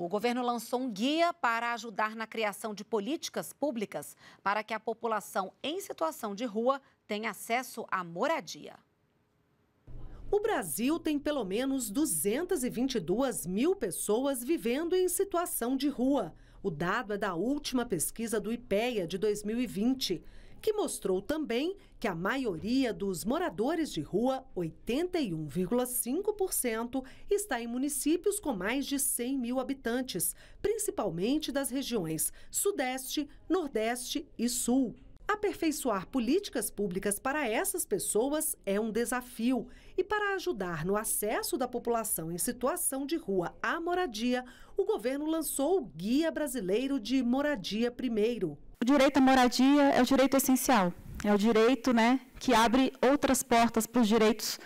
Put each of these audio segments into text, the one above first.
O governo lançou um guia para ajudar na criação de políticas públicas para que a população em situação de rua tenha acesso à moradia. O Brasil tem pelo menos 222 mil pessoas vivendo em situação de rua. O dado é da última pesquisa do IPEA de 2020, que mostrou também que a maioria dos moradores de rua, 81,5%, está em municípios com mais de 100 mil habitantes, principalmente das regiões Sudeste, Nordeste e Sul. Aperfeiçoar políticas públicas para essas pessoas é um desafio. E para ajudar no acesso da população em situação de rua à moradia, o governo lançou o Guia Brasileiro de Moradia Primeiro. O direito à moradia é o direito essencial. É o direito né, que abre outras portas para os direitos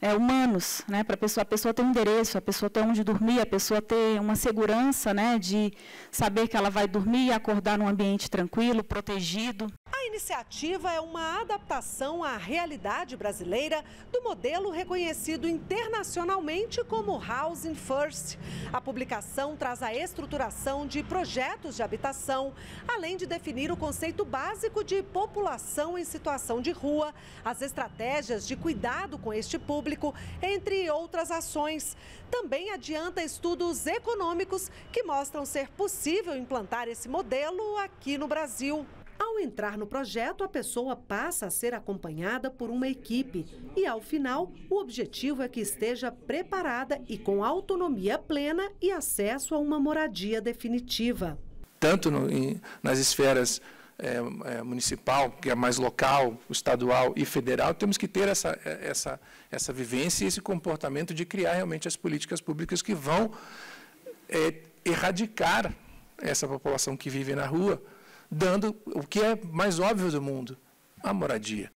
é, humanos, né, para a pessoa, a pessoa ter um endereço, a pessoa ter onde dormir, a pessoa ter uma segurança né, de saber que ela vai dormir e acordar num ambiente tranquilo, protegido. A iniciativa é uma adaptação à realidade brasileira do modelo reconhecido internacionalmente como Housing First. A publicação traz a estruturação de projetos de habitação, além de definir o conceito básico de população em situação de rua, as estratégias de cuidado com este público, entre outras ações. Também adianta estudos econômicos que mostram ser possível implantar esse modelo aqui no Brasil. Entrar no projeto, a pessoa passa a ser acompanhada por uma equipe e, ao final, o objetivo é que esteja preparada e com autonomia plena e acesso a uma moradia definitiva. Tanto no, em, nas esferas é, é, municipal, que é mais local, estadual e federal, temos que ter essa, essa, essa vivência e esse comportamento de criar realmente as políticas públicas que vão é, erradicar essa população que vive na rua dando o que é mais óbvio do mundo, a moradia.